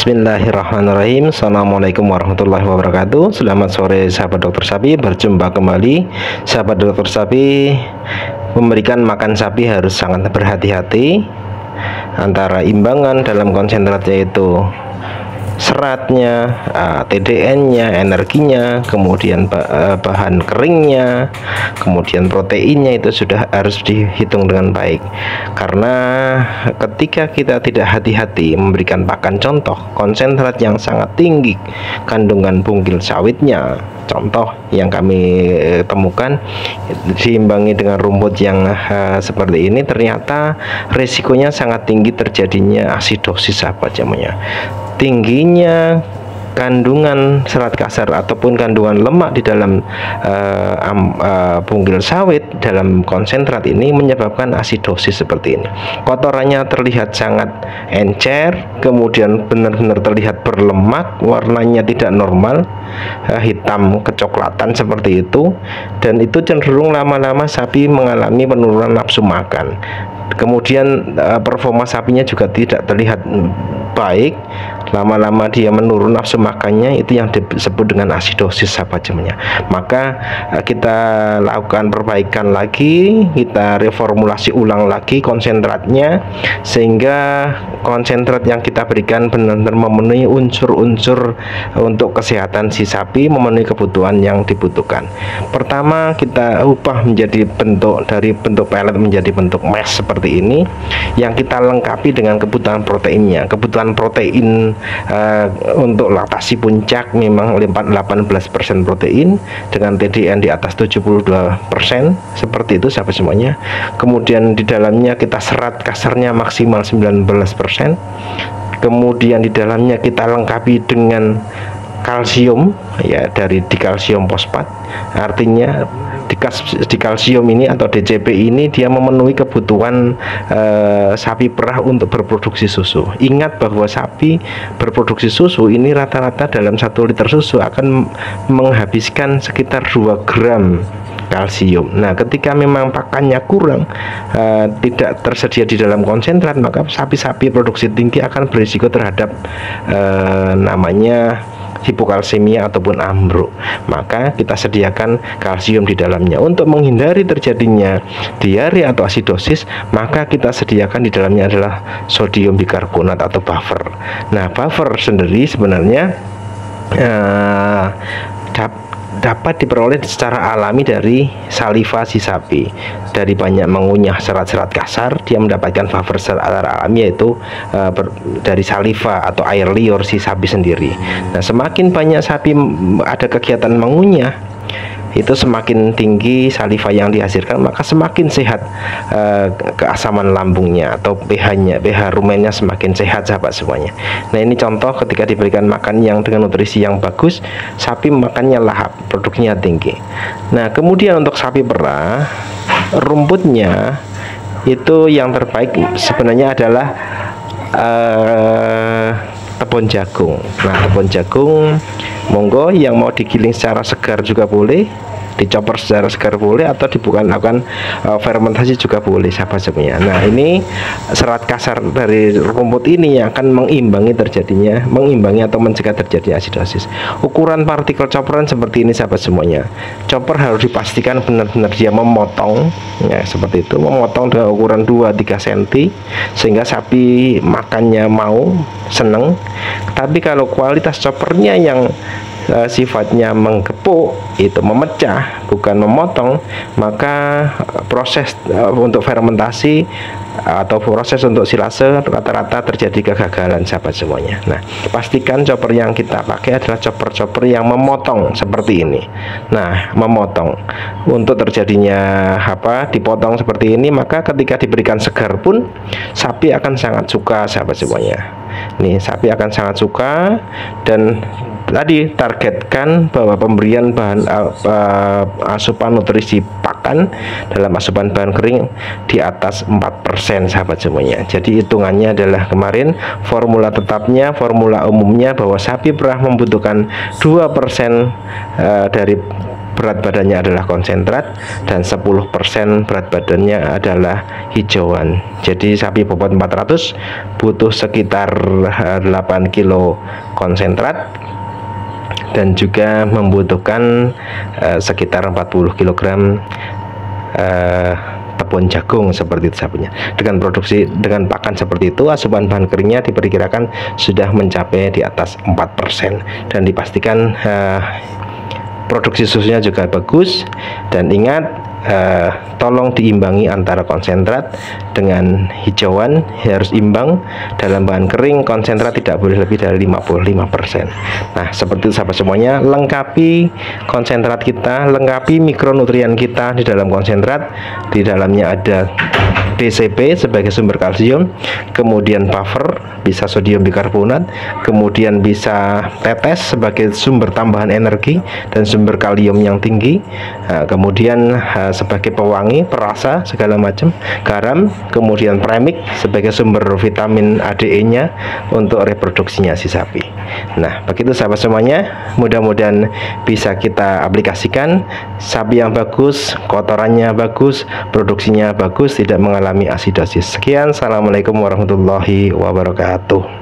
Bismillahirrahmanirrahim. Assalamualaikum warahmatullahi wabarakatuh. Selamat sore sahabat dokter sapi. Berjumpa kembali. Sahabat dokter sapi Memberikan makan sapi harus sangat berhati-hati. Antara imbangan dalam konsentrat yaitu seratnya, uh, TDN-nya, energinya, kemudian uh, bahan keringnya, kemudian proteinnya itu sudah harus dihitung dengan baik. Karena ketika kita tidak hati-hati memberikan pakan contoh konsentrat yang sangat tinggi kandungan bungkil sawitnya, contoh yang kami eh, temukan diimbangi dengan rumput yang seperti ini ternyata risikonya sangat tinggi terjadinya asidosis apa namanya tingginya kandungan serat kasar ataupun kandungan lemak di dalam uh, um, uh, bungkil sawit dalam konsentrat ini menyebabkan asidosis seperti ini. Kotorannya terlihat sangat encer, kemudian benar-benar terlihat berlemak, warnanya tidak normal, uh, hitam kecoklatan seperti itu, dan itu cenderung lama-lama sapi mengalami penurunan nafsu makan. Kemudian uh, performa sapinya juga tidak terlihat baik lama-lama dia menurun nafsu makannya itu yang disebut dengan asidosis apa jamnya. Maka eh, kita lakukan perbaikan lagi kita reformulasi ulang lagi konsentratnya sehingga konsentrat yang kita berikan benar-benar memenuhi unsur-unsur untuk kesehatan si sapi memenuhi kebutuhan yang dibutuhkan. Pertama kita ubah menjadi bentuk dari bentuk pelet menjadi bentuk mesh seperti ini yang kita lengkapi dengan kebutuhan proteinnya. Kebutuhan protein uh, untuk laktasi puncak memang 18% protein dengan TDN di atas 72% seperti itu sahabat semuanya. Kemudian di dalamnya kita serat kasarnya maksimal 19% kemudian di dalamnya kita lengkapi dengan kalsium ya dari dikalsium fosfat. Artinya di, kalsium ini atau DCP ini dia memenuhi kebutuhan uh, sapi perah untuk berproduksi susu. Ingat bahwa sapi berproduksi susu ini rata-rata dalam satu liter susu akan menghabiskan sekitar 2 gram kalsium. Nah, ketika memang pakannya kurang, uh, tidak tersedia di dalam konsentrat, maka sapi-sapi produksi tinggi akan berisiko terhadap uh, namanya hipokalsemia ataupun ambruk. Maka kita sediakan kalsium di dalamnya. Untuk menghindari terjadinya diare atau asidosis maka kita sediakan di dalamnya adalah sodium bikarbonat atau buffer. Nah buffer sendiri sebenarnya uh, dapat diperoleh secara alami dari saliva si sapi. Dari banyak mengunyah serat-serat kasar, dia mendapatkan buffer secara alami yaitu uh, ber, dari saliva atau air liur si sapi sendiri. Nah, semakin banyak sapi ada kegiatan mengunyah, itu semakin tinggi saliva yang dihasilkan maka semakin sehat uh, keasaman lambungnya atau pH-nya pH rumennya semakin sehat sahabat semuanya. Nah ini contoh ketika diberikan makan yang dengan nutrisi yang bagus sapi makannya lahap produknya tinggi. Nah kemudian untuk sapi perah rumputnya itu yang terbaik sebenarnya adalah uh, tepung jagung. Nah tepung jagung monggo yang mau digiling secara segar juga boleh dicopper secara segar boleh atau dibuka lakukan uh, fermentasi juga boleh sahabat semuanya. Nah ini serat kasar dari rumput ini yang akan mengimbangi terjadinya mengimbangi atau mencegah terjadi asidosis. Ukuran partikel chopperan seperti ini sahabat semuanya. Chopper harus dipastikan benar-benar dia memotong ya seperti itu. Memotong dengan ukuran 2-3 cm sehingga sapi makannya mau seneng tapi kalau kualitas choppernya yang uh, sifatnya menggepuk itu memecah bukan memotong maka proses uh, untuk fermentasi atau proses untuk silase rata-rata terjadi kegagalan sahabat semuanya. Nah pastikan chopper yang kita pakai adalah chopper-chopper yang memotong seperti ini. Nah memotong. Untuk terjadinya apa dipotong seperti ini maka ketika diberikan segar pun sapi akan sangat suka sahabat semuanya. Nih sapi akan sangat suka dan tadi targetkan bahwa pemberian bahan uh, asupan nutrisi pakan dalam asupan bahan kering di atas 4% sahabat semuanya jadi hitungannya adalah kemarin formula tetapnya formula umumnya bahwa sapi perah membutuhkan 2% uh, dari berat badannya adalah konsentrat dan 10% berat badannya adalah hijauan. Jadi sapi bobot 400 butuh sekitar 8 kilo konsentrat dan juga membutuhkan uh, sekitar 40 kg uh, tepung jagung seperti itu sapinya. Dengan produksi dengan pakan seperti itu asupan bahan keringnya diperkirakan sudah mencapai di atas 4% dan dipastikan uh, produksi susunya juga bagus dan ingat uh, tolong diimbangi antara konsentrat dengan hijauan harus imbang. Dalam bahan kering konsentrat tidak boleh lebih dari 55% nah seperti itu sahabat semuanya. Lengkapi konsentrat kita lengkapi mikronutrien kita di dalam konsentrat. Di dalamnya ada DCP sebagai sumber kalsium, kemudian buffer bisa sodium bikarbonat, kemudian bisa tetes sebagai sumber tambahan energi dan sumber kalium yang tinggi, kemudian sebagai pewangi, perasa segala macam, garam, kemudian premik sebagai sumber vitamin ADE-nya untuk reproduksinya si sapi. Nah, begitu sahabat semuanya, mudah-mudahan bisa kita aplikasikan sapi yang bagus, kotorannya bagus, produksinya bagus, tidak mengalami mengalami asidosis. Sekian, Assalamualaikum warahmatullahi wabarakatuh.